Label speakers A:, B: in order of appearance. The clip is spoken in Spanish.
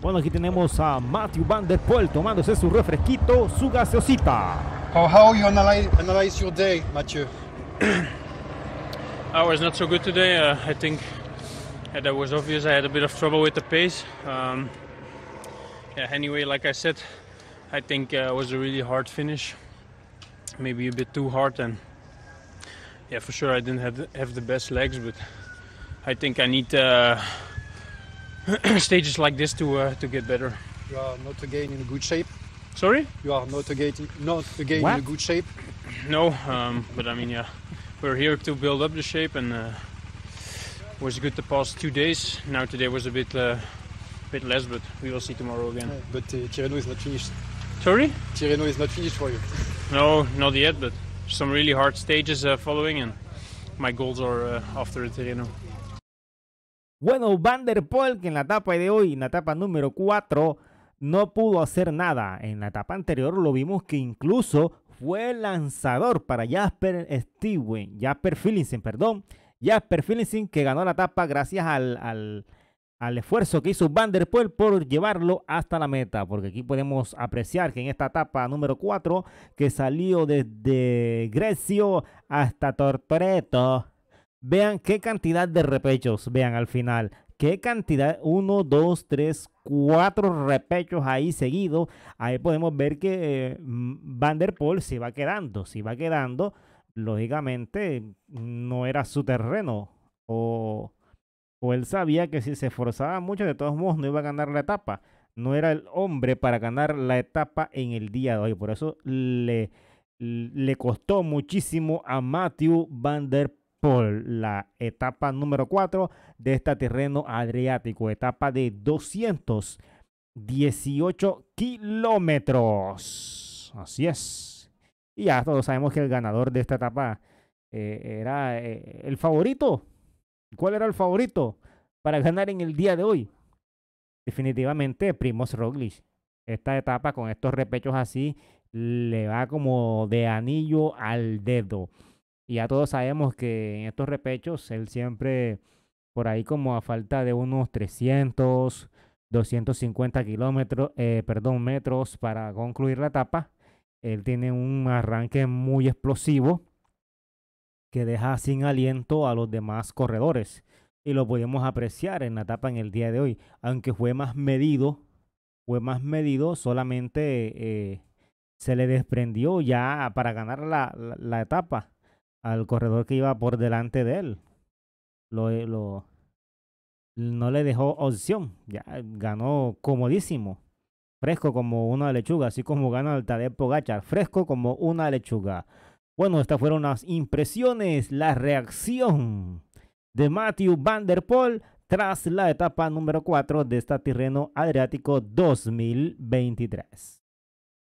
A: Bueno, aquí tenemos a Matthew Van Der Poel tomándose su refresquito, su gaseosita.
B: How, how you analyze, analyze your day, Mathieu?
C: I was not so good today. Uh, I think yeah, that was obvious. I had a bit of trouble with the pace. Um, yeah, anyway, like I said, I think uh, it was a really hard finish. Maybe a bit too hard, and yeah, for sure I didn't have the, have the best legs, but I think I need uh, stages like this to uh, to get better.
B: You are not again in good shape.
C: Sorry?
B: You are not again, not again
A: What?
B: in good shape.
C: No, um, but I mean, yeah, we're here to build up the shape, and uh, it was good the past two days. Now today was a bit, uh, bit less, but we will see tomorrow again.
B: But uh, Tirreno is not finished.
C: Sorry?
B: Tirreno is not finished for you.
C: No, not yet, but some really hard stages uh, following, and my goals are uh, after the Tirreno.
A: Bueno, Van Der Poel, que en la etapa de hoy, en la etapa número 4, no pudo hacer nada. En la etapa anterior lo vimos que incluso fue lanzador para Jasper Steven, Jasper Philipsen, perdón. Jasper Philipsen que ganó la etapa gracias al, al, al esfuerzo que hizo Van Der Poel por llevarlo hasta la meta. Porque aquí podemos apreciar que en esta etapa número 4, que salió desde Grecio hasta Tortoreto, Vean qué cantidad de repechos, vean al final. Qué cantidad, uno, dos, tres, cuatro repechos ahí seguidos. Ahí podemos ver que eh, Van der Poel se va quedando, se va quedando. Lógicamente no era su terreno. O, o él sabía que si se esforzaba mucho, de todos modos no iba a ganar la etapa. No era el hombre para ganar la etapa en el día de hoy. Por eso le, le costó muchísimo a Matthew Van der por la etapa número 4 de este terreno adriático, etapa de 218 kilómetros. Así es. Y ya todos sabemos que el ganador de esta etapa eh, era eh, el favorito. ¿Cuál era el favorito para ganar en el día de hoy? Definitivamente Primoz Roglic. Esta etapa con estos repechos así le va como de anillo al dedo. Y ya todos sabemos que en estos repechos él siempre, por ahí como a falta de unos 300, 250 kilómetros, eh, perdón, metros para concluir la etapa, él tiene un arranque muy explosivo que deja sin aliento a los demás corredores. Y lo podemos apreciar en la etapa en el día de hoy, aunque fue más medido, fue más medido, solamente eh, se le desprendió ya para ganar la, la, la etapa al corredor que iba por delante de él. Lo, lo, no le dejó opción. Ya ganó comodísimo. Fresco como una lechuga, así como gana el Tadej Pogacar. Fresco como una lechuga. Bueno, estas fueron las impresiones, la reacción de Matthew Van Der Poel tras la etapa número 4 de este terreno Adriático 2023.